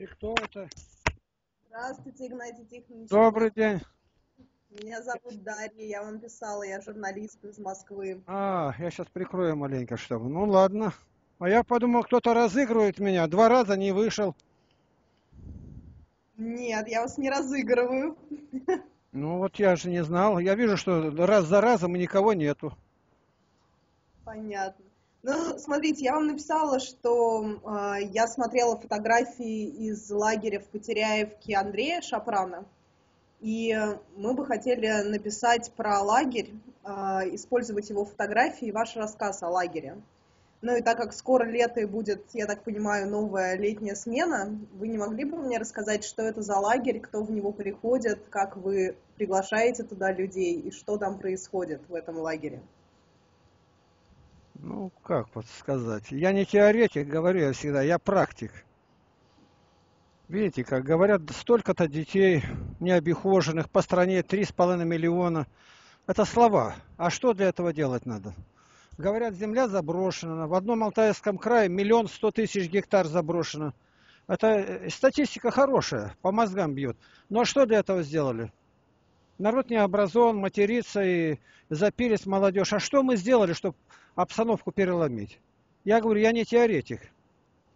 И кто это? Здравствуйте, Игнатий Тихонович. Добрый день. Меня зовут Дарья, я вам писала, я журналист из Москвы. А, я сейчас прикрою маленько, чтобы. Ну ладно. А я подумал, кто-то разыгрывает меня. Два раза не вышел. Нет, я вас не разыгрываю. Ну вот я же не знал. Я вижу, что раз за разом и никого нету. Понятно. Ну, смотрите, я вам написала, что э, я смотрела фотографии из лагеря в Потеряевке Андрея Шапрана, и мы бы хотели написать про лагерь, э, использовать его фотографии и ваш рассказ о лагере. Ну и так как скоро лето и будет, я так понимаю, новая летняя смена, вы не могли бы мне рассказать, что это за лагерь, кто в него приходит, как вы приглашаете туда людей и что там происходит в этом лагере? Ну, как вот сказать. Я не теоретик, говорю я всегда, я практик. Видите, как говорят, столько-то детей необихоженных, по стране три с половиной миллиона. Это слова. А что для этого делать надо? Говорят, земля заброшена. В одном Алтайском крае миллион сто тысяч гектар заброшено. Это э, статистика хорошая, по мозгам бьет. Но что для этого сделали? Народ не образован, матерится и запились молодежь. А что мы сделали, чтобы обстановку переломить? Я говорю, я не теоретик.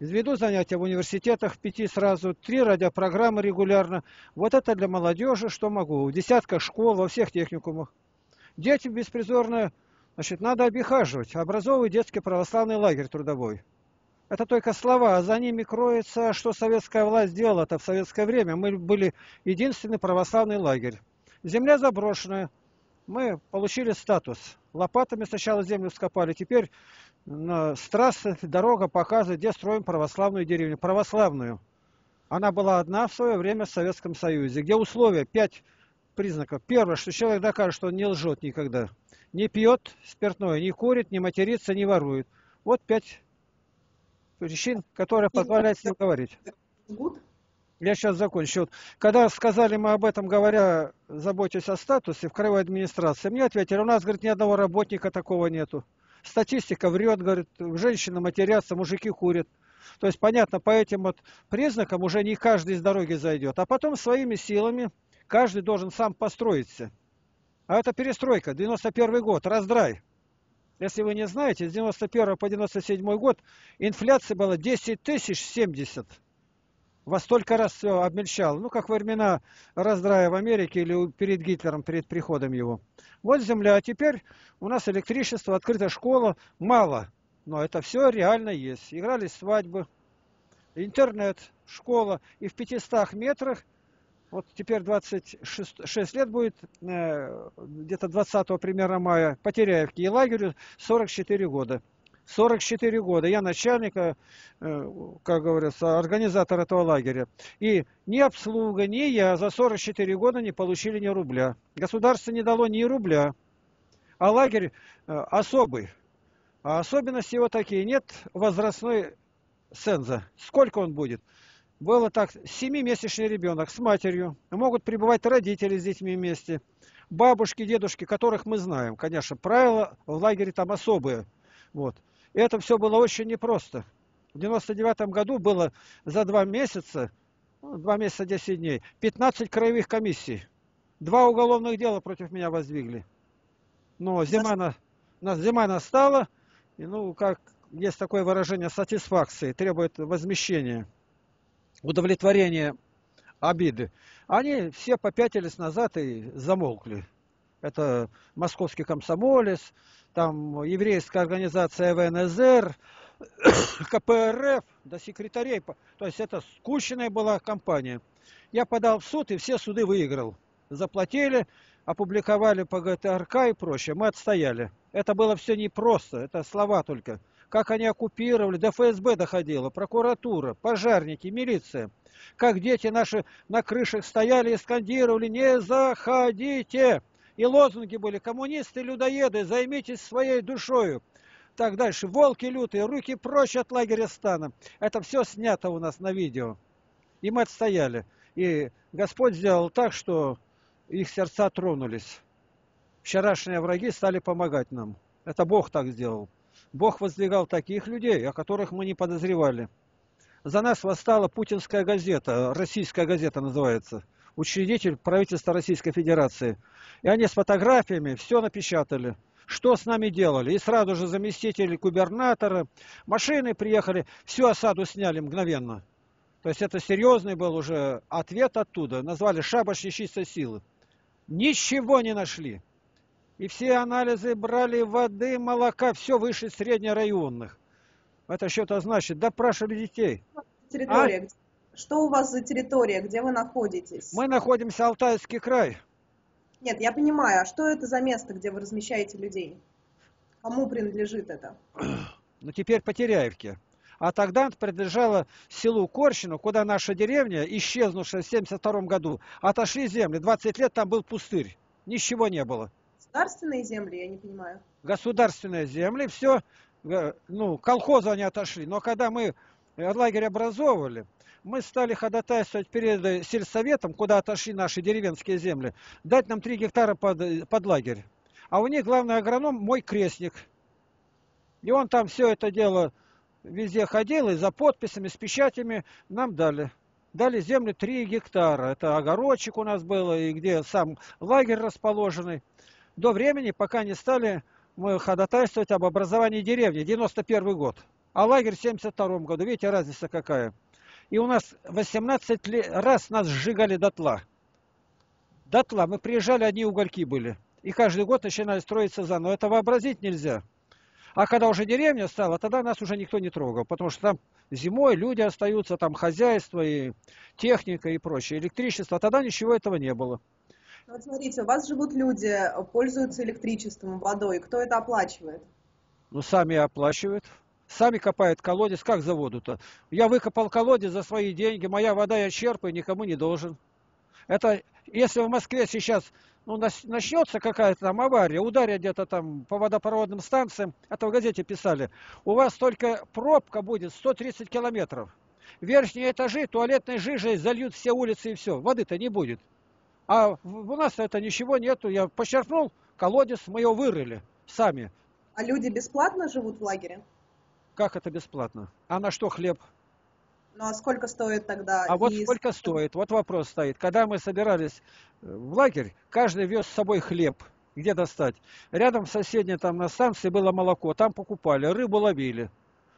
Веду занятия в университетах, пяти сразу, три радиопрограммы регулярно. Вот это для молодежи, что могу. В десятках школ, во всех техникумах. Дети беспризорные, значит, надо обихаживать. Образовывать детский православный лагерь трудовой. Это только слова, а за ними кроется, что советская власть сделала это в советское время. Мы были единственный православный лагерь. Земля заброшенная. Мы получили статус. Лопатами сначала землю скопали. Теперь с трассы дорога показывает, где строим православную деревню. Православную. Она была одна в свое время в Советском Союзе. Где условия, пять признаков. Первое, что человек докажет, что он не лжет никогда. Не пьет спиртное, не курит, не матерится, не ворует. Вот пять причин, которые позволяют с ним говорить. Я сейчас закончу. Вот, когда сказали мы об этом, говоря, заботясь о статусе в краевой администрации, мне ответили, у нас, говорит, ни одного работника такого нету. Статистика врет, говорит, женщины матерятся, мужики курят. То есть, понятно, по этим вот признакам уже не каждый из дороги зайдет. А потом своими силами каждый должен сам построиться. А это перестройка, 91 год, раздрай. Если вы не знаете, с 91 по 97 год инфляция была 10 тысяч 70 во столько раз все обмельчало. Ну, как во времена раздрая в Америке или перед Гитлером, перед приходом его. Вот земля. А теперь у нас электричество, открытая школа. Мало. Но это все реально есть. Играли свадьбы, интернет, школа. И в 500 метрах, вот теперь 26 лет будет, э, где-то 20 примерно мая, по Теряевке и лагерю 44 года. 44 года. Я начальник, э, как говорится, организатор этого лагеря. И ни обслуга, ни я за 44 года не получили ни рубля. Государство не дало ни рубля. А лагерь э, особый. А особенности его такие. Нет возрастной сенза. Сколько он будет? Было так, семимесячный ребенок с матерью. Могут пребывать родители с детьми вместе. Бабушки, дедушки, которых мы знаем. Конечно, правила в лагере там особые. Вот. И это все было очень непросто. В 99 году было за два месяца, ну, два месяца 10 дней, 15 краевых комиссий. Два уголовных дела против меня воздвигли. Но зима, на, на, зима настала, и, ну, как есть такое выражение сатисфакции, требует возмещения, удовлетворения обиды. Они все попятились назад и замолкли. Это московский комсомолец, там еврейская организация ВНЗР, КПРФ, до секретарей. То есть это скучная была кампания. Я подал в суд и все суды выиграл. Заплатили, опубликовали по ГТРК и прочее. Мы отстояли. Это было все непросто, это слова только. Как они оккупировали, до ФСБ доходило, прокуратура, пожарники, милиция. Как дети наши на крышах стояли и скандировали «Не заходите!» И лозунги были «Коммунисты, людоеды, займитесь своей душою». Так дальше. Волки лютые, руки прочь от лагеря стана. Это все снято у нас на видео. И мы отстояли. И Господь сделал так, что их сердца тронулись. Вчерашние враги стали помогать нам. Это Бог так сделал. Бог воздвигал таких людей, о которых мы не подозревали. За нас восстала путинская газета, российская газета называется, учредитель правительства Российской Федерации. И они с фотографиями все напечатали что с нами делали. И сразу же заместители губернатора, машины приехали, всю осаду сняли мгновенно. То есть это серьезный был уже ответ оттуда. Назвали шабаш нечистой силы. Ничего не нашли. И все анализы брали воды, молока, все выше среднерайонных. Это что-то значит. Допрашивали детей. Территория. А? Что у вас за территория? Где вы находитесь? Мы находимся Алтайский край. Нет, я понимаю. А что это за место, где вы размещаете людей? Кому принадлежит это? Ну, теперь по Теряевке. А тогда это принадлежало селу Корщину, куда наша деревня, исчезнувшая в 72 году, отошли земли. 20 лет там был пустырь. Ничего не было. Государственные земли, я не понимаю. Государственные земли, все, э, ну, колхозы они отошли. Но когда мы лагерь образовывали, мы стали ходатайствовать перед сельсоветом, куда отошли наши деревенские земли, дать нам 3 гектара под, под лагерь. А у них главный агроном мой крестник. И он там все это дело везде ходил, и за подписями, с печатями нам дали. Дали землю 3 гектара. Это огородчик у нас был, и где сам лагерь расположенный. До времени, пока не стали мы ходатайствовать об образовании деревни, 91 год. А лагерь в 72 году. Видите, разница какая. И у нас 18 лет, раз нас сжигали дотла. Дотла. Мы приезжали, одни угольки были. И каждый год начинали строиться заново. Это вообразить нельзя. А когда уже деревня стала, тогда нас уже никто не трогал. Потому что там зимой люди остаются, там хозяйство и техника и прочее, электричество. Тогда ничего этого не было. Вот смотрите, у вас живут люди, пользуются электричеством, водой. Кто это оплачивает? Ну, сами оплачивают. Сами копают колодец, как за воду-то? Я выкопал колодец за свои деньги, моя вода я черпаю, никому не должен. Это если в Москве сейчас ну, начнется какая-то там авария, ударят где-то там по водопроводным станциям, это в газете писали, у вас только пробка будет 130 километров. Верхние этажи туалетной жижей зальют все улицы и все, воды-то не будет. А у нас это ничего нету, я почерпнул колодец, мы его вырыли сами. А люди бесплатно живут в лагере? Как это бесплатно? А на что хлеб? Ну а сколько стоит тогда? А вот сколько стоит? Вот вопрос стоит. Когда мы собирались э, в лагерь, каждый вез с собой хлеб. Где достать? Рядом соседней там на станции было молоко, там покупали, рыбу ловили.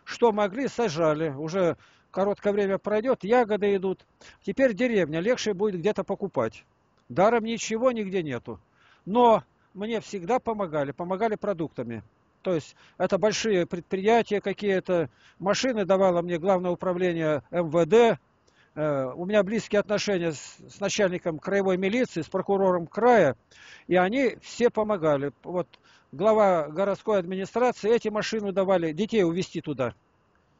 Что могли, сажали. Уже короткое время пройдет, ягоды идут. Теперь деревня, легче будет где-то покупать. Даром ничего нигде нету. Но мне всегда помогали, помогали продуктами. То есть это большие предприятия какие-то. Машины давало мне главное управление МВД. Э, у меня близкие отношения с, начальником краевой милиции, с прокурором края. И они все помогали. Вот глава городской администрации эти машины давали, детей увезти туда.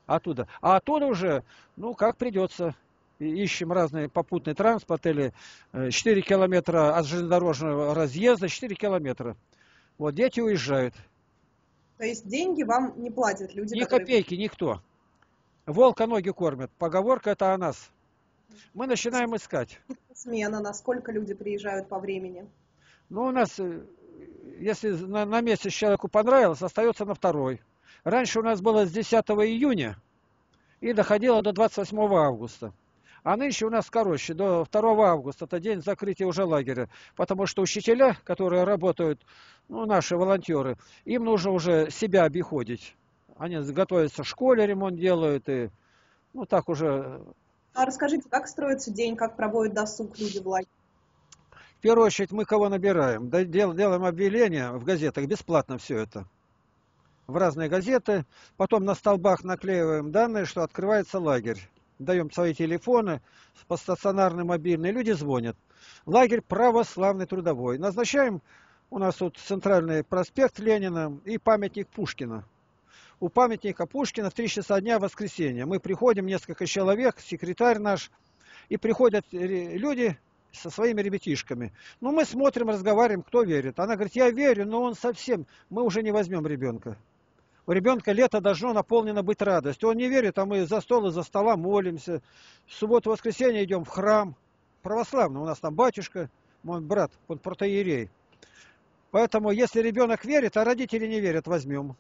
Оттуда. А оттуда уже, ну, как придется. Ищем разные попутный транспорт или 4 э, километра от железнодорожного разъезда, 4 километра. Вот дети уезжают. То есть деньги вам не платят люди, Ни которые... копейки никто. Волка ноги кормят. Поговорка это о нас. Мы начинаем искать. Смена, насколько люди приезжают по времени? Ну, у нас, э, если на, на месяц человеку понравилось, остается на второй. Раньше у нас было с 10 июня и доходило до 28 августа. А нынче у нас короче, до 2 августа, это день закрытия уже лагеря. Потому что учителя, которые работают, ну, наши волонтеры, им нужно уже себя обиходить. Они готовятся в школе, ремонт делают, и ну так уже... А расскажите, как строится день, как проводят досуг люди в лагере? В первую очередь мы кого набираем? Делаем объявления в газетах, бесплатно все это. В разные газеты. Потом на столбах наклеиваем данные, что открывается лагерь даем свои телефоны, по стационарный мобильный, люди звонят. Лагерь православный трудовой. Назначаем у нас тут центральный проспект Ленина и памятник Пушкина. У памятника Пушкина в 3 часа дня воскресенье. Мы приходим, несколько человек, секретарь наш, и приходят люди со своими ребятишками. Ну, мы смотрим, разговариваем, кто верит. Она говорит, я верю, но он совсем, мы уже не возьмем ребенка у ребенка лето должно наполнено быть радостью. Он не верит, а мы за стол и за стола молимся. В субботу-воскресенье идем в храм. Православный. У нас там батюшка, мой брат, он протоиерей. Поэтому, если ребенок верит, а родители не верят, возьмем.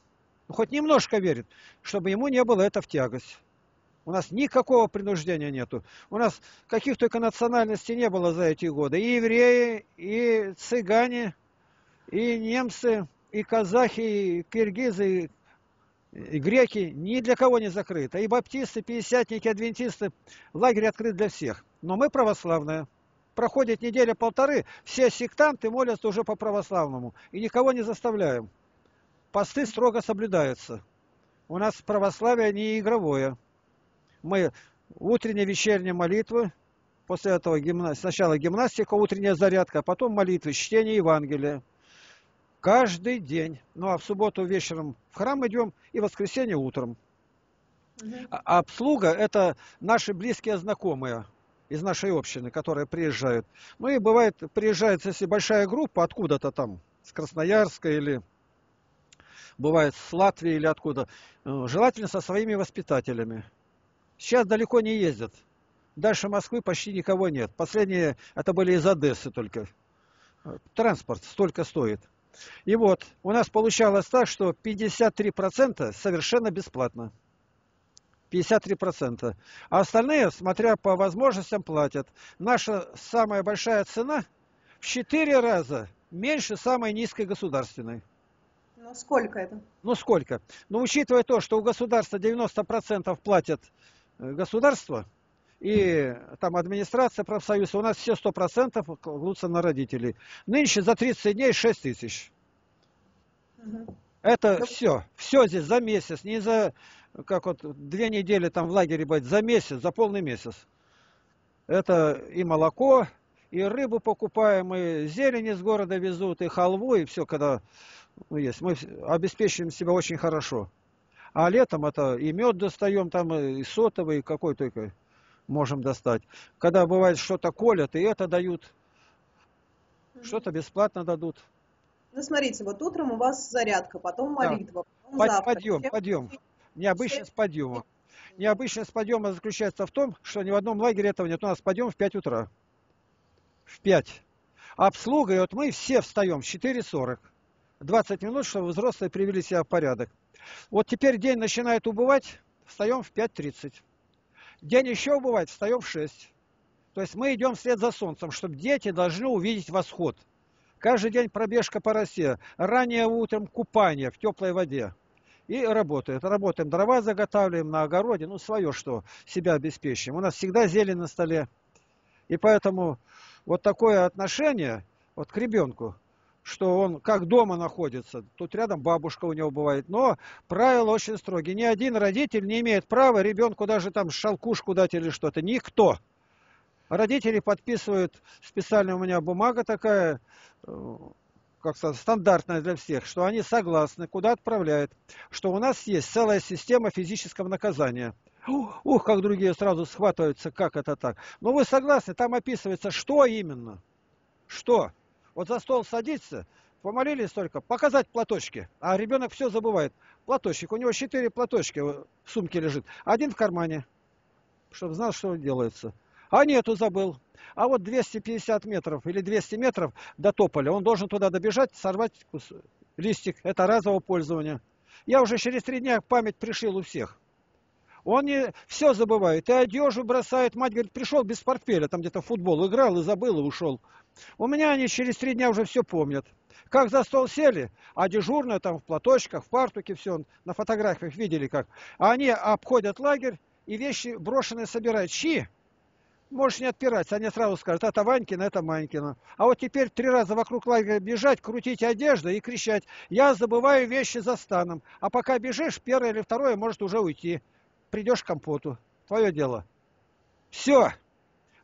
Ну, хоть немножко верит, чтобы ему не было это в тягость. У нас никакого принуждения нету. У нас каких только национальностей не было за эти годы. И евреи, и цыгане, и немцы, и казахи, и киргизы, и греки. Ни для кого не закрыто. И баптисты, пятидесятники, адвентисты. Лагерь открыт для всех. Но мы православные. Проходит неделя-полторы, все сектанты молятся уже по православному. И никого не заставляем. Посты строго соблюдаются. У нас православие не игровое. Мы утренняя, вечерняя молитвы, после этого гимна... сначала гимнастика, утренняя зарядка, а потом молитвы, чтение Евангелия. Каждый день. Ну а в субботу вечером в храм идем и в воскресенье утром. Угу. А обслуга это наши близкие знакомые из нашей общины, которые приезжают. Ну и бывает, приезжает, если большая группа откуда-то там, с Красноярска или бывает с Латвии или откуда, э, желательно со своими воспитателями. Сейчас далеко не ездят. Дальше Москвы почти никого нет. Последние, это были из Одессы только. Транспорт столько стоит. И вот, у нас получалось так, что 53% совершенно бесплатно. 53%. А остальные, смотря по возможностям, платят. Наша самая большая цена в 4 раза меньше самой низкой государственной. Ну сколько это? Ну сколько? Ну учитывая то, что у государства 90% платят э, государство, и там администрация профсоюза, у нас все 100% кладутся на родителей. Нынче за 30 дней 6 тысяч. Угу. Это ну, все. Все здесь за месяц. Не за, как вот, две недели там в лагере быть, за месяц, за полный месяц. Это и молоко, и рыбу покупаем, и зелень из города везут, и халву, и все, когда ну, есть. Мы обеспечиваем себя очень хорошо. А летом это и мед достаем, там и сотовый, и какой только можем достать. Когда бывает что-то колят, и это дают. Что-то бесплатно дадут. Ну, смотрите, вот утром у вас зарядка, потом молитва, да. потом Под, завтрак. Подъем, подъем. Необычность подъема. Необычность подъема заключается в том, что ни в одном лагере этого нет. У нас подъем в 5 утра. В 5. Обслуга, и вот мы все встаем в 4.40. 20 минут, чтобы взрослые привели себя в порядок. Вот теперь день начинает убывать, встаем в 5.30. День еще убывает, встаем в 6. То есть мы идем вслед за солнцем, чтобы дети должны увидеть восход. Каждый день пробежка по росе, ранее утром купание в теплой воде. И работает. Работаем, дрова заготавливаем на огороде, ну свое что, себя обеспечим. У нас всегда зелень на столе. И поэтому вот такое отношение вот к ребенку, что он как дома находится. Тут рядом бабушка у него бывает. Но правила очень строгие. Ни один родитель не имеет права ребенку даже там шалкушку дать или что-то. Никто. Родители подписывают, специально у меня бумага такая, э, как сказать, стандартная для всех, что они согласны, куда отправляют, что у нас есть целая система физического наказания. Ух, как другие сразу схватываются, как это так. Но вы согласны, там описывается, что именно. Что? Вот за стол садится, помолились только, показать платочки, а ребенок все забывает. Платочек, у него четыре платочка в сумке лежит, один в кармане, чтобы знал, что делается. А нету, забыл. А вот 250 метров или 200 метров до тополя, он должен туда добежать, сорвать листик. Это разового пользования. Я уже через три дня память пришил у всех. Он не все забывает. И одежду бросает. Мать говорит, пришел без портфеля, там где-то футбол играл и забыл и ушел. У меня они через три дня уже все помнят. Как за стол сели, а дежурные там в платочках, в фартуке, все, на фотографиях видели как. Они обходят лагерь и вещи брошенные собирают. Чьи? Можешь не отпираться, они сразу скажут, это Ванькина, это Манькина. А вот теперь три раза вокруг лагеря бежать, крутить одежду и кричать, я забываю вещи за станом. А пока бежишь, первое или второе может уже уйти. Придешь к компоту. Твое дело. Все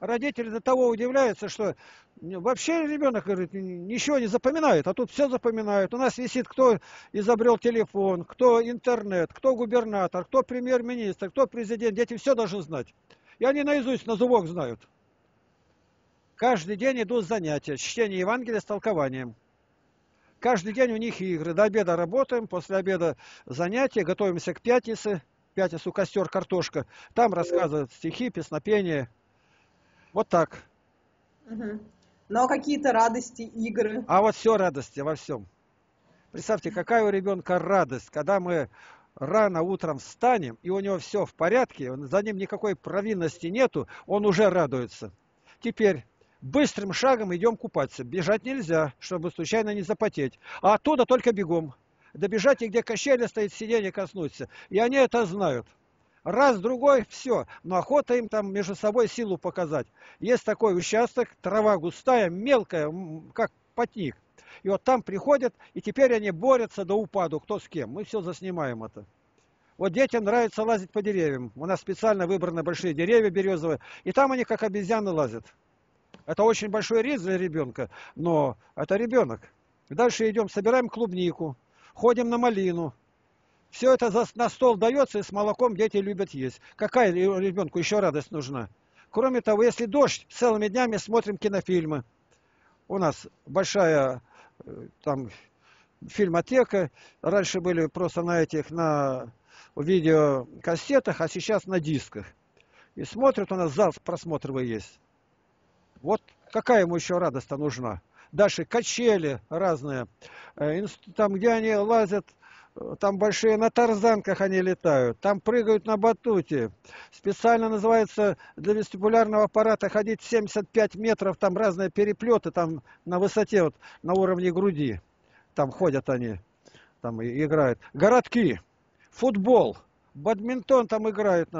родители до того удивляются, что вообще ребенок говорит, ничего не запоминает, а тут все запоминают. У нас висит, кто изобрел телефон, кто интернет, кто губернатор, кто премьер-министр, кто президент. Дети все должны знать. И они наизусть на зубок знают. Каждый день идут занятия, чтение Евангелия с толкованием. Каждый день у них игры. До обеда работаем, после обеда занятия, готовимся к пятнице. Пятницу костер, картошка. Там рассказывают стихи, песнопения. Вот так. Угу. Но какие-то радости, игры. А вот все радости во всем. Представьте, какая у ребенка радость, когда мы рано утром встанем, и у него все в порядке, за ним никакой провинности нету, он уже радуется. Теперь быстрым шагом идем купаться. Бежать нельзя, чтобы случайно не запотеть. А оттуда только бегом. Добежать, и где качели стоит, сиденье коснуться. И они это знают. Раз, другой, все. Но охота им там между собой силу показать. Есть такой участок, трава густая, мелкая, как потник. И вот там приходят, и теперь они борются до упаду, кто с кем. Мы все заснимаем это. Вот детям нравится лазить по деревьям. У нас специально выбраны большие деревья березовые, и там они как обезьяны лазят. Это очень большой риск для ребенка, но это ребенок. Дальше идем, собираем клубнику, ходим на малину. Все это на стол дается, и с молоком дети любят есть. Какая ребенку еще радость нужна? Кроме того, если дождь, целыми днями смотрим кинофильмы. У нас большая э, там фильмотека. Раньше были просто на этих, на видеокассетах, а сейчас на дисках. И смотрят, у нас зал просмотровый есть. Вот какая ему еще радость-то нужна. Дальше качели разные. Э, там, где они лазят, э, там большие, на тарзанках они летают, там прыгают на батуте. Специально называется для вестибулярного аппарата ходить 75 метров, там разные переплеты, там на высоте, вот на уровне груди. Там ходят они, там играют. Городки, футбол, бадминтон там играют,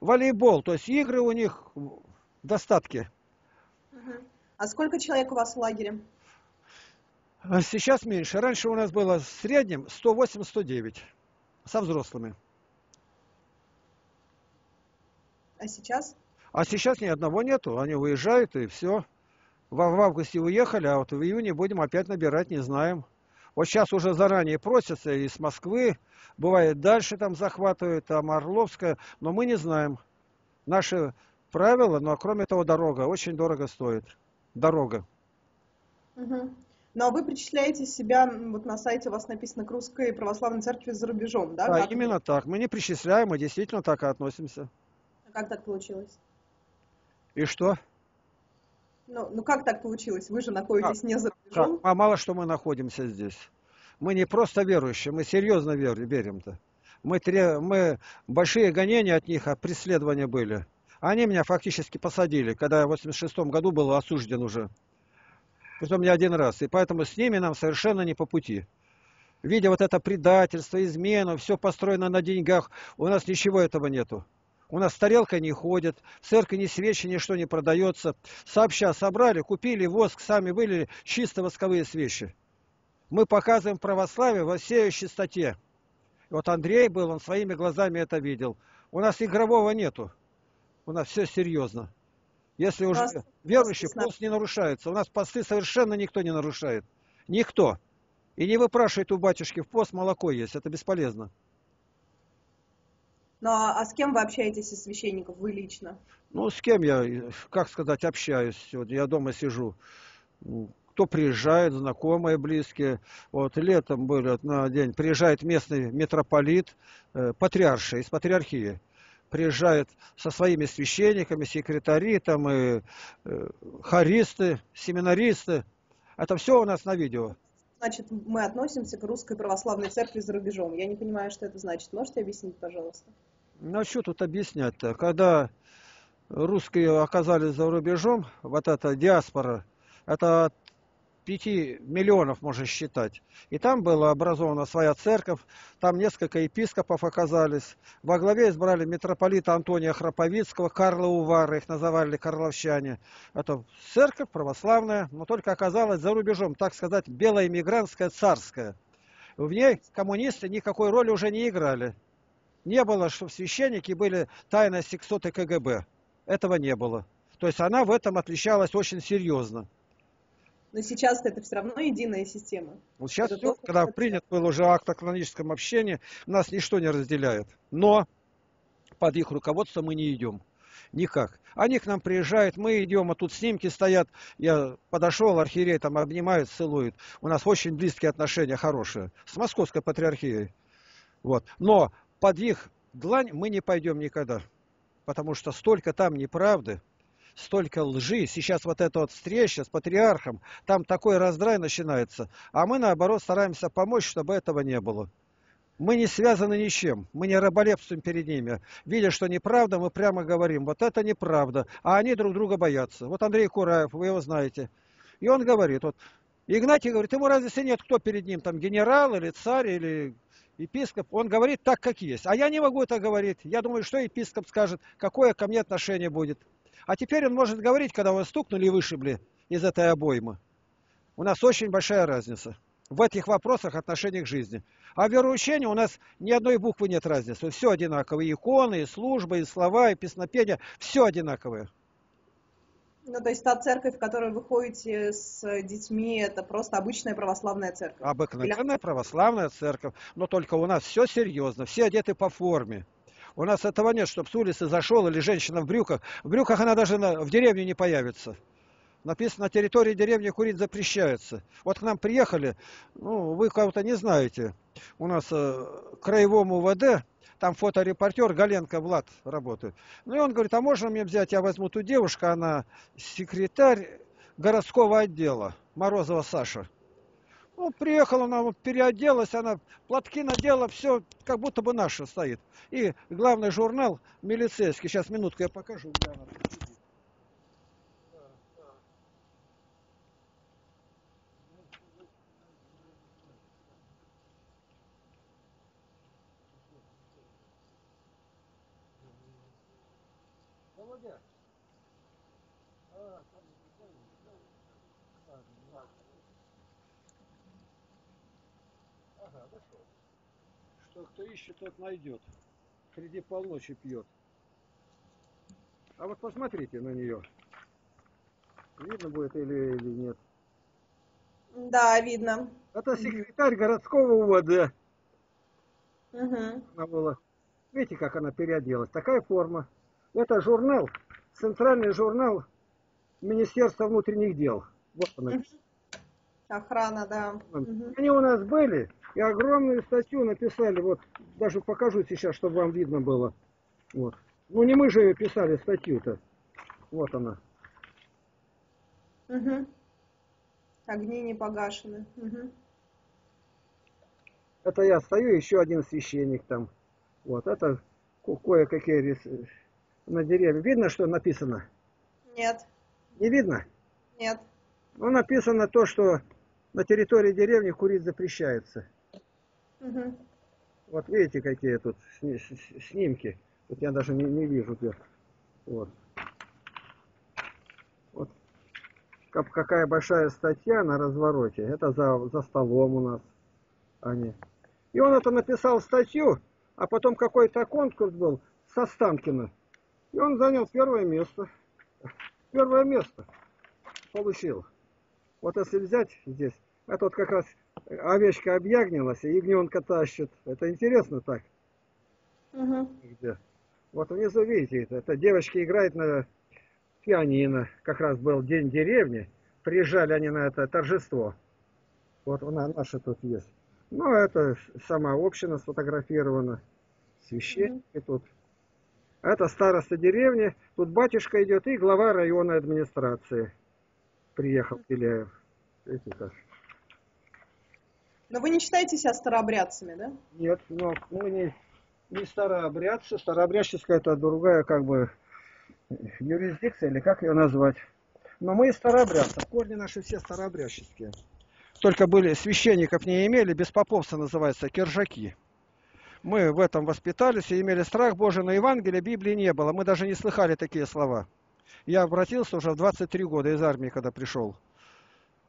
волейбол. То есть игры у них в достатке. А сколько человек у вас в лагере? А сейчас меньше. Раньше у нас было в среднем 108-109 со взрослыми. А сейчас? А сейчас ни одного нету. Они уезжают и все. В, в августе уехали, а вот в июне будем опять набирать, не знаем. Вот сейчас уже заранее просятся из Москвы, бывает дальше там захватывают, там Орловская, но мы не знаем. Наши правила, но кроме того дорога очень дорого стоит. Дорога. Угу. Ну а вы причисляете себя, вот на сайте у вас написано к русской православной церкви за рубежом, да? Да, как именно так. Мы не причисляем, мы действительно так и относимся. А как так получилось? И что? Ну, ну как так получилось? Вы же находитесь как? не за рубежом. Как? А мало что мы находимся здесь. Мы не просто верующие, мы серьезно верим-то. Мы, мы большие гонения от них, а преследования были. Они меня фактически посадили, когда я в 86 году был осужден уже. Притом не один раз. И поэтому с ними нам совершенно не по пути. Видя вот это предательство, измену, все построено на деньгах, у нас ничего этого нету. У нас тарелка не ходит, в церкви ни свечи, ничто не продается. Сообща собрали, купили воск, сами вылили чисто восковые свечи. Мы показываем православие во всей чистоте. Вот Андрей был, он своими глазами это видел. У нас игрового нету. У нас все серьезно. Если уже Пост, верующий, пост не нарушается. У нас посты совершенно никто не нарушает. Никто. И не выпрашивает у батюшки в пост, молоко есть. Это бесполезно. Ну, а, с кем вы общаетесь из священников, вы лично? Ну, с кем я, как сказать, общаюсь. Вот я дома сижу. Ну, кто приезжает, знакомые, близкие. Вот летом были на день, приезжает местный митрополит, э, патриарша из патриархии приезжают со своими священниками, секретари, там и э, хористы, семинаристы. Это все у нас на видео. Значит, мы относимся к русской православной церкви за рубежом. Я не понимаю, что это значит. Можете объяснить, пожалуйста? Ну, а что тут объяснять-то? Когда русские оказались за рубежом, вот эта диаспора, это 5 миллионов можно считать. И там была образована своя церковь, там несколько епископов оказались. Во главе избрали митрополита Антония Храповицкого, Карла Увара, их называли карловщане. Это церковь православная, но только оказалась за рубежом, так сказать, белая иммигрантская царская. В ней коммунисты никакой роли уже не играли. Не было, что священники были тайно сексоты КГБ. Этого не было. То есть она в этом отличалась очень серьезно но сейчас это все равно единая система. Вот сейчас, это все, когда принят был уже акт о каноническом общении, нас ничто не разделяет. Но под их руководством мы не идем. Никак. Они к нам приезжают, мы идем, а тут снимки стоят. Я подошел, архиерей там обнимает, целует. У нас очень близкие отношения, хорошие. С московской патриархией. Вот. Но под их длань мы не пойдем никогда. Потому что столько там неправды столько лжи. Сейчас вот эта вот встреча с патриархом, там такой раздрай начинается. А мы, наоборот, стараемся помочь, чтобы этого не было. Мы не связаны ничем, мы не раболепствуем перед ними. Видя, что неправда, мы прямо говорим, вот это неправда, а они друг друга боятся. Вот Андрей Кураев, вы его знаете. И он говорит, вот, Игнатий говорит, ему разницы нет, кто перед ним, там генерал или царь или епископ. Он говорит так, как есть. А я не могу это говорить. Я думаю, что епископ скажет, какое ко мне отношение будет. А теперь он может говорить, когда вы стукнули и вышибли из этой обоймы. У нас очень большая разница в этих вопросах отношения к жизни. А в вероучении у нас ни одной буквы нет разницы. Все одинаковые. И иконы, и службы, и слова, и песнопения. Все одинаковые. Ну, то есть та церковь, в которой вы ходите с детьми, это просто обычная православная церковь? Обыкновенная Или... православная церковь. Но только у нас все серьезно, все одеты по форме. У нас этого нет, чтобы с улицы зашел или женщина в брюках. В брюках она даже на, в деревне не появится. Написано, на территории деревни курить запрещается. Вот к нам приехали, ну, вы кого-то не знаете. У нас э, краевом УВД, там фоторепортер Галенко Влад работает. Ну и он говорит, а можно мне взять, я возьму ту девушку, она секретарь городского отдела, Морозова Саша. Ну, приехала она, вот переоделась, она платки надела, все как будто бы наша стоит. И главный журнал милицейский, сейчас минутку я покажу, где она. Кто ищет, тот найдет. Среди полночи пьет. А вот посмотрите на нее. Видно будет или, или нет? Да, видно. Это секретарь городского УВД. Угу. Она была. Видите, как она переоделась? Такая форма. Это журнал, центральный журнал Министерства внутренних дел. Вот она. Охрана, да. Они у нас были, и огромную статью написали, вот даже покажу сейчас, чтобы вам видно было. Вот. Ну не мы же ее писали, статью-то. Вот она. Угу. Огни не погашены. Угу. Это я стою, еще один священник там. Вот, это кое-какие рис... на деревья. Видно, что написано? Нет. Не видно? Нет. Ну, написано то, что на территории деревни курить запрещается. Угу. Вот видите, какие тут снимки. Тут я даже не, не вижу где. Вот. Вот. Как, какая большая статья на развороте. Это за, за столом у нас. Они. И он это написал статью, а потом какой-то конкурс был со Станкина. И он занял первое место. Первое место получил. Вот если взять здесь, это вот как раз овечка объягнилась, и ягненка тащит. Это интересно так. Угу. Где? Вот внизу видите, это, это девочки играют на пианино. Как раз был день деревни. Приезжали они на это торжество. Вот она наша тут есть. Ну, это сама община сфотографирована. Священники mm тут. Это староста деревни. Тут батюшка идет и глава районной администрации. Приехал Пеляев. Видите как. Но вы не считаете себя старообрядцами, да? Нет, но мы не, не старообрядцы. Старообрядческая это другая как бы юрисдикция, или как ее назвать. Но мы старообрядцы. Корни наши все старообрядческие. Только были, священников не имели, без поповца называется, киржаки. Мы в этом воспитались и имели страх Божий, но Евангелия Библии не было. Мы даже не слыхали такие слова. Я обратился уже в 23 года из армии, когда пришел.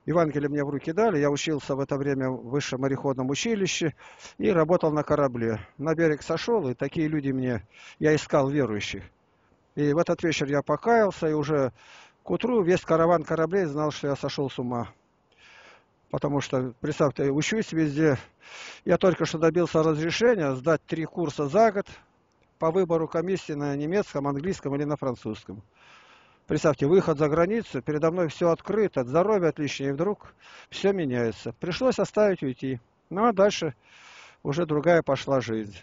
Евангелие мне в руки дали, я учился в это время в высшем мореходном училище и работал на корабле. На берег сошел, и такие люди мне, я искал верующих. И в этот вечер я покаялся, и уже к утру весь караван кораблей знал, что я сошел с ума. Потому что, представьте, учусь везде. Я только что добился разрешения сдать три курса за год по выбору комиссии на немецком, английском или на французском. Представьте, выход за границу, передо мной все открыто, здоровье отличное, и вдруг все меняется. Пришлось оставить уйти. Ну а дальше уже другая пошла жизнь.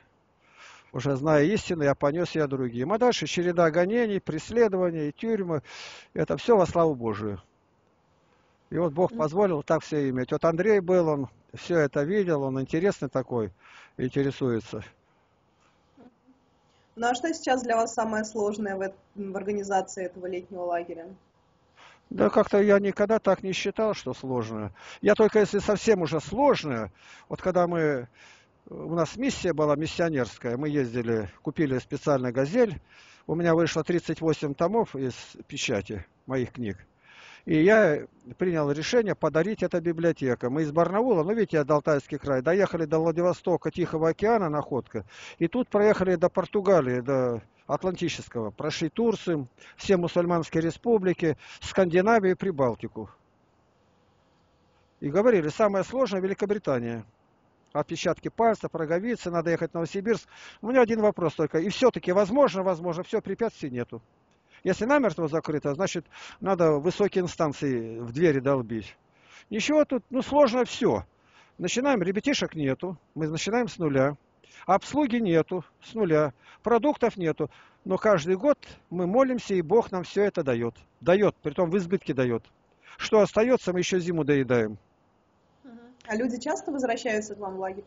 Уже зная истину, я понес я другим. А дальше череда гонений, преследований, тюрьмы. Это все во славу Божию. И вот Бог позволил так все иметь. Вот Андрей был, он все это видел, он интересный такой, интересуется. Ну а что сейчас для вас самое сложное в, в организации этого летнего лагеря? Да как-то я никогда так не считал, что сложное. Я только если совсем уже сложное, вот когда мы, у нас миссия была миссионерская, мы ездили, купили специально «Газель», у меня вышло 38 томов из печати моих книг. И я принял решение подарить это библиотекам. Мы из Барнаула, ну видите, это Алтайский край, доехали до Владивостока, Тихого океана, находка. И тут проехали до Португалии, до Атлантического. Прошли Турцию, все мусульманские республики, Скандинавию и Прибалтику. И говорили, самое сложное Великобритания. Отпечатки пальцев, роговицы, надо ехать в Новосибирск. У меня один вопрос только. И все-таки возможно, возможно, все, препятствий нету. Если намертво закрыто, значит, надо высокие инстанции в двери долбить. Ничего тут, ну, сложно все. Начинаем, ребятишек нету, мы начинаем с нуля. Обслуги нету, с нуля. Продуктов нету. Но каждый год мы молимся, и Бог нам все это дает. Дает, притом в избытке дает. Что остается, мы еще зиму доедаем. А люди часто возвращаются к вам в лагерь?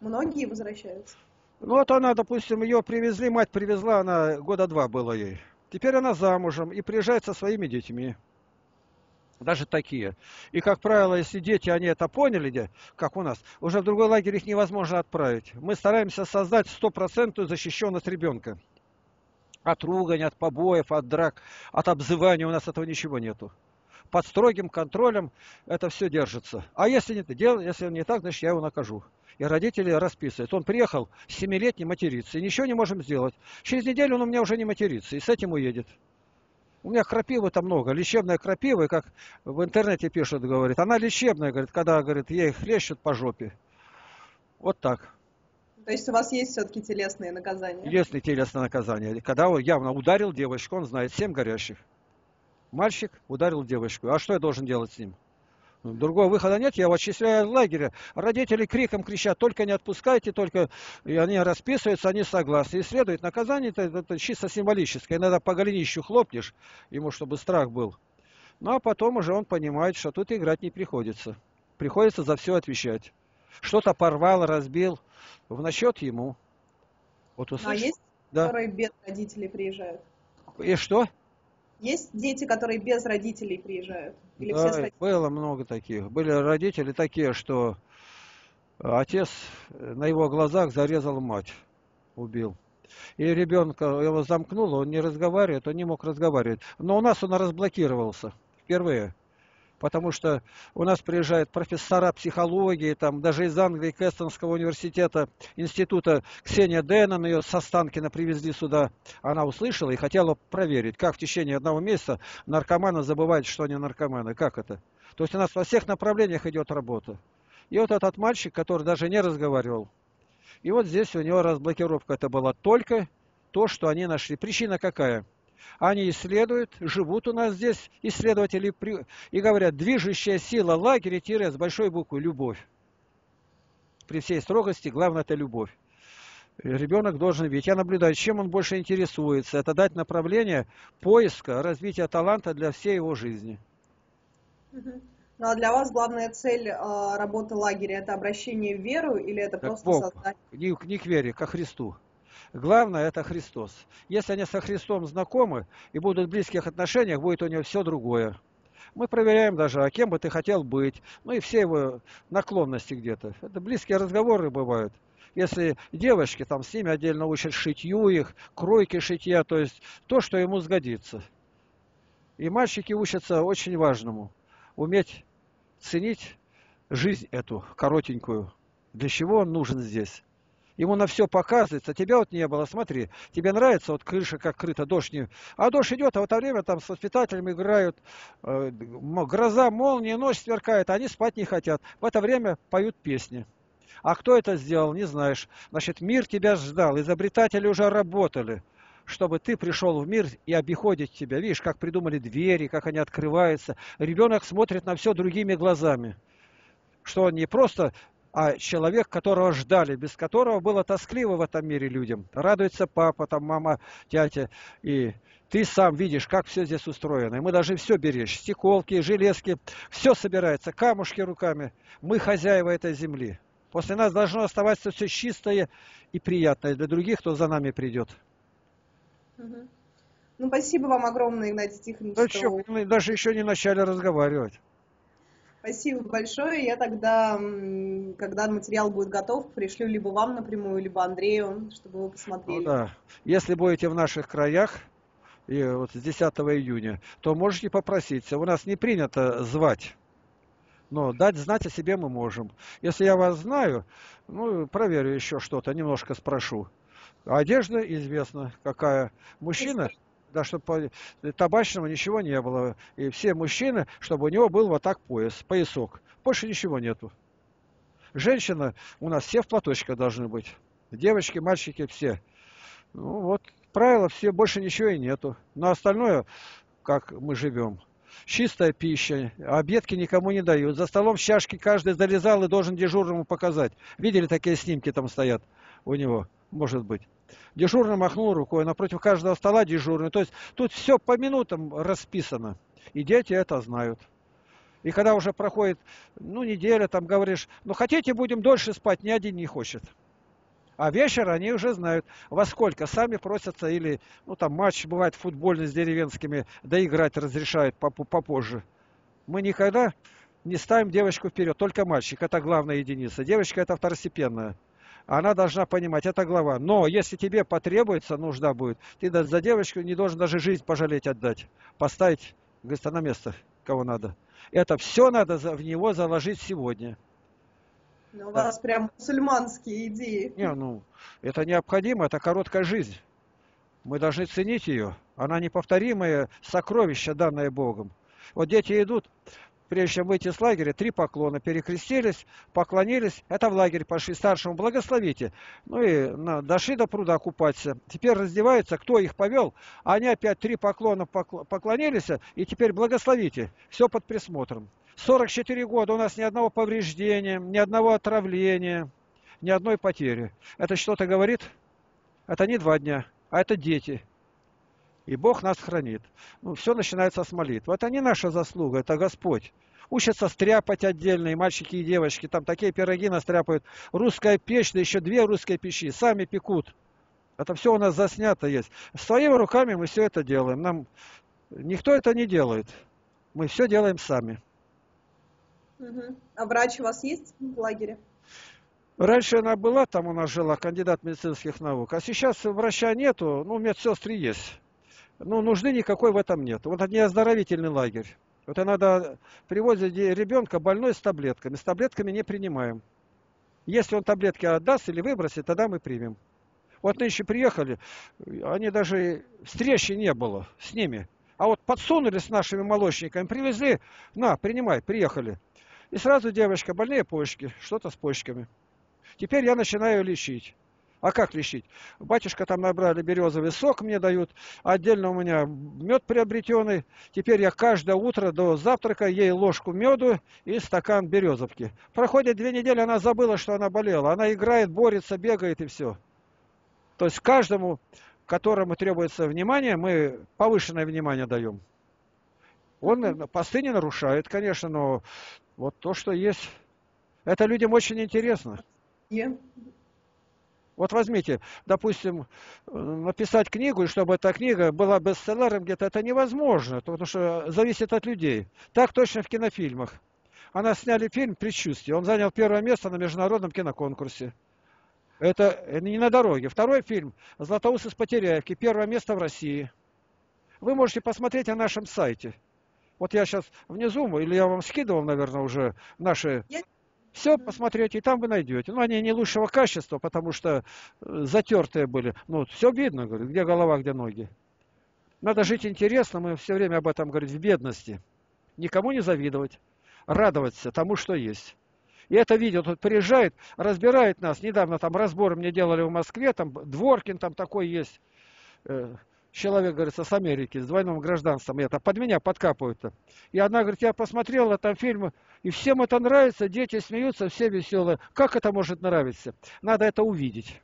Многие возвращаются? Ну вот она, допустим, ее привезли, мать привезла, она года два было ей. Теперь она замужем и приезжает со своими детьми. Даже такие. И, как правило, если дети, они это поняли, как у нас, уже в другой лагерь их невозможно отправить. Мы стараемся создать стопроцентную защищенность ребенка. От ругань, от побоев, от драк, от обзывания у нас этого ничего нету. Под строгим контролем это все держится. А если не, если он не так, значит я его накажу и родители расписывают. Он приехал семилетний материться, и ничего не можем сделать. Через неделю он у меня уже не матерится, и с этим уедет. У меня крапивы-то много, лечебная крапива, как в интернете пишут, говорит, она лечебная, говорит, когда, говорит, ей хлещут по жопе. Вот так. То есть у вас есть все-таки телесные наказания? Есть телесное наказание. Когда он явно ударил девочку, он знает, семь горящих. Мальчик ударил девочку. А что я должен делать с ним? Другого выхода нет, я его отчисляю из лагеря. Родители криком кричат, только не отпускайте, только... И они расписываются, они согласны. И следует наказание, это, это чисто символическое. Иногда по голенищу хлопнешь, ему чтобы страх был. Ну, а потом уже он понимает, что тут играть не приходится. Приходится за все отвечать. Что-то порвал, разбил, в насчет ему. Вот услышь... А есть, да. которые без родителей приезжают? И что? Есть дети, которые без родителей приезжают? Или да, все было много таких. Были родители такие, что отец на его глазах зарезал мать, убил. И ребенка его замкнуло, он не разговаривает, он не мог разговаривать. Но у нас он разблокировался впервые потому что у нас приезжают профессора психологии, там даже из Англии, Кэстонского университета, института Ксения Дэннон, ее со Станкина привезли сюда. Она услышала и хотела проверить, как в течение одного месяца наркоманы забывают, что они наркоманы. Как это? То есть у нас во всех направлениях идет работа. И вот этот мальчик, который даже не разговаривал, и вот здесь у него разблокировка это была только то, что они нашли. Причина какая? Они исследуют, живут у нас здесь, исследователи, и говорят, движущая сила лагеря тире с большой буквы – любовь. При всей строгости главное – это любовь. Ребенок должен видеть. Я наблюдаю, чем он больше интересуется. Это дать направление поиска, развития таланта для всей его жизни. Ну а для вас главная цель э, работы лагеря – это обращение в веру или это как просто Бог, создание? Не, не к вере, ко Христу. Главное это Христос. Если они со Христом знакомы и будут в близких отношениях, будет у него все другое. Мы проверяем даже, а кем бы ты хотел быть, ну и все его наклонности где-то. Это близкие разговоры бывают. Если девочки, там с ними отдельно учат шитью их, кройки шитья, то есть то, что ему сгодится. И мальчики учатся очень важному. Уметь ценить жизнь эту коротенькую. Для чего он нужен здесь? Ему на все показывается, тебя вот не было, смотри, тебе нравится, вот крыша как крыта, дождь не... А дождь идет, а в это время там с воспитателями играют, э, гроза, молния, ночь сверкает, а они спать не хотят. В это время поют песни. А кто это сделал, не знаешь. Значит, мир тебя ждал, изобретатели уже работали чтобы ты пришел в мир и обиходить тебя. Видишь, как придумали двери, как они открываются. Ребенок смотрит на все другими глазами. Что он не просто а человек, которого ждали, без которого было тоскливо в этом мире людям. Радуется папа, там мама, тятя, и ты сам видишь, как все здесь устроено. И мы должны все беречь. Стеколки, железки, все собирается, камушки руками. Мы хозяева этой земли. После нас должно оставаться все чистое и приятное для других, кто за нами придет. Ну, спасибо вам огромное, Игнатий Тихонович. Ну, что... мы даже еще не начали разговаривать. Спасибо большое. Я тогда, когда материал будет готов, пришлю либо вам напрямую, либо Андрею, чтобы вы посмотрели. Ну, да. Если будете в наших краях, и вот с 10 июня, то можете попроситься. У нас не принято звать, но дать знать о себе мы можем. Если я вас знаю, ну, проверю еще что-то, немножко спрошу. Одежда известна, какая. Мужчина, да, чтобы табачного ничего не было. И все мужчины, чтобы у него был вот так пояс, поясок. Больше ничего нету. Женщина, у нас все в платочках должны быть. Девочки, мальчики, все. Ну вот, правила все, больше ничего и нету. Но остальное, как мы живем. Чистая пища, обедки никому не дают. За столом чашки каждый залезал и должен дежурному показать. Видели, такие снимки там стоят у него, может быть. Дежурный махнул рукой, напротив каждого стола дежурный. То есть тут все по минутам расписано. И дети это знают. И когда уже проходит, ну, неделя, там говоришь, ну, хотите, будем дольше спать, ни один не хочет. А вечер они уже знают, во сколько сами просятся, или, ну, там, матч бывает футбольный с деревенскими, да разрешают попозже. Мы никогда не ставим девочку вперед, только мальчик, это главная единица. Девочка это второстепенная она должна понимать, это глава. Но если тебе потребуется, нужда будет, ты за девочку не должен даже жизнь пожалеть отдать. Поставить, говорит, на место, кого надо. Это все надо в него заложить сегодня. Но у вас прям мусульманские идеи. Не, ну, это необходимо, это короткая жизнь. Мы должны ценить ее. Она неповторимое сокровище, данное Богом. Вот дети идут, прежде чем выйти с лагеря, три поклона. Перекрестились, поклонились. Это в лагерь пошли старшему, благословите. Ну и на, дошли до пруда купаться. Теперь раздеваются, кто их повел. Они опять три поклона поклонились, и теперь благословите. Все под присмотром. 44 года у нас ни одного повреждения, ни одного отравления, ни одной потери. Это что-то говорит? Это не два дня, а это дети и Бог нас хранит. Ну, все начинается с молитвы. Это не наша заслуга, это Господь. Учатся стряпать отдельно, и мальчики, и девочки. Там такие пироги настряпают. Русская печь, да еще две русские печи. Сами пекут. Это все у нас заснято есть. Своими руками мы все это делаем. Нам никто это не делает. Мы все делаем сами. Угу. А врач у вас есть в лагере? Раньше она была, там у нас жила, кандидат медицинских наук. А сейчас врача нету, ну, медсестры есть ну, нужды никакой в этом нет. Вот это не оздоровительный лагерь. Вот и надо привозить ребенка больной с таблетками. С таблетками не принимаем. Если он таблетки отдаст или выбросит, тогда мы примем. Вот нынче приехали, они даже встречи не было с ними. А вот подсунули с нашими молочниками, привезли, на, принимай, приехали. И сразу девочка, больные почки, что-то с почками. Теперь я начинаю лечить. А как лечить? Батюшка там набрали березовый сок, мне дают. Отдельно у меня мед приобретенный. Теперь я каждое утро до завтрака ей ложку меду и стакан березовки. Проходит две недели, она забыла, что она болела. Она играет, борется, бегает и все. То есть каждому, которому требуется внимание, мы повышенное внимание даем. Он посты не нарушает, конечно, но вот то, что есть, это людям очень интересно. Вот возьмите, допустим, написать книгу, и чтобы эта книга была бестселлером где-то, это невозможно, потому что зависит от людей. Так точно в кинофильмах. Она сняли фильм «Предчувствие». Он занял первое место на международном киноконкурсе. Это не на дороге. Второй фильм «Златоуст из Потеряевки». Первое место в России. Вы можете посмотреть на нашем сайте. Вот я сейчас внизу, или я вам скидывал, наверное, уже наши... Я все посмотрите, и там вы найдете. Ну, они не лучшего качества, потому что э, затертые были. Ну, все видно, говорю, где голова, где ноги. Надо жить интересно, мы все время об этом говорим, в бедности. Никому не завидовать, радоваться тому, что есть. И это видео тут приезжает, разбирает нас. Недавно там разбор мне делали в Москве, там Дворкин там такой есть. Человек, говорится, с Америки, с двойным гражданством, это под меня подкапывают-то. И одна говорит, я посмотрела там фильмы, и всем это нравится, дети смеются, все веселые. Как это может нравиться? Надо это увидеть.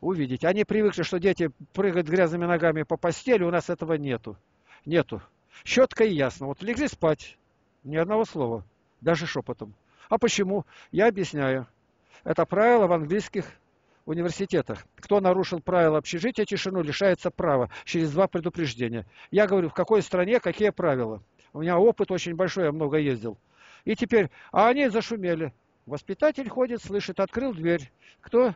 Увидеть. Они привыкли, что дети прыгают грязными ногами по постели, у нас этого нету. Нету. Четко и ясно. Вот легли спать, ни одного слова, даже шепотом. А почему? Я объясняю. Это правило в английских университетах. Кто нарушил правила общежития, тишину лишается права через два предупреждения. Я говорю, в какой стране какие правила. У меня опыт очень большой, я много ездил. И теперь, а они зашумели. Воспитатель ходит, слышит, открыл дверь. Кто?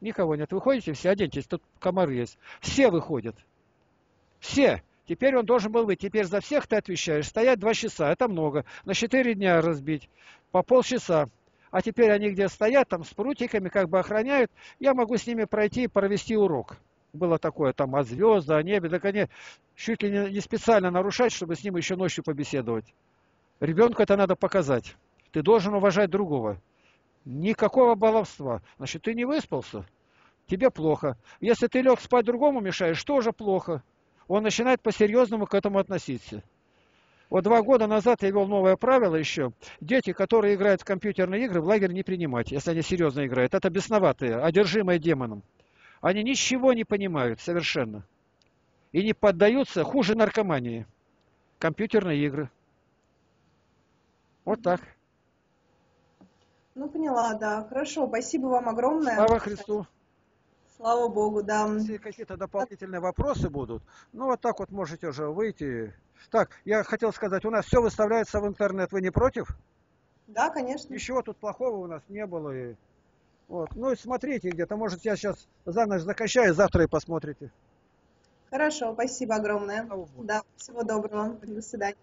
Никого нет. Выходите, все оденьтесь, тут комары есть. Все выходят. Все. Теперь он должен был быть. Теперь за всех ты отвечаешь. Стоять два часа, это много. На четыре дня разбить. По полчаса а теперь они где стоят, там с прутиками как бы охраняют, я могу с ними пройти и провести урок. Было такое, там, о звезды, о небе, так они чуть ли не специально нарушать, чтобы с ним еще ночью побеседовать. Ребенку это надо показать. Ты должен уважать другого. Никакого баловства. Значит, ты не выспался, тебе плохо. Если ты лег спать другому мешаешь, тоже плохо. Он начинает по-серьезному к этому относиться. Вот два года назад я вел новое правило еще. Дети, которые играют в компьютерные игры, в лагерь не принимать, если они серьезно играют. Это бесноватые, одержимые демоном. Они ничего не понимают совершенно. И не поддаются хуже наркомании. Компьютерные игры. Вот так. Ну, поняла, да. Хорошо, спасибо вам огромное. Слава Христу. Слава Богу, да. Если какие-то дополнительные вопросы будут, ну вот так вот можете уже выйти. Так, я хотел сказать, у нас все выставляется в интернет, вы не против? Да, конечно. Ничего тут плохого у нас не было. И... Вот. Ну и смотрите где-то, может я сейчас за ночь закачаю, завтра и посмотрите. Хорошо, спасибо огромное. Да, всего доброго. До свидания.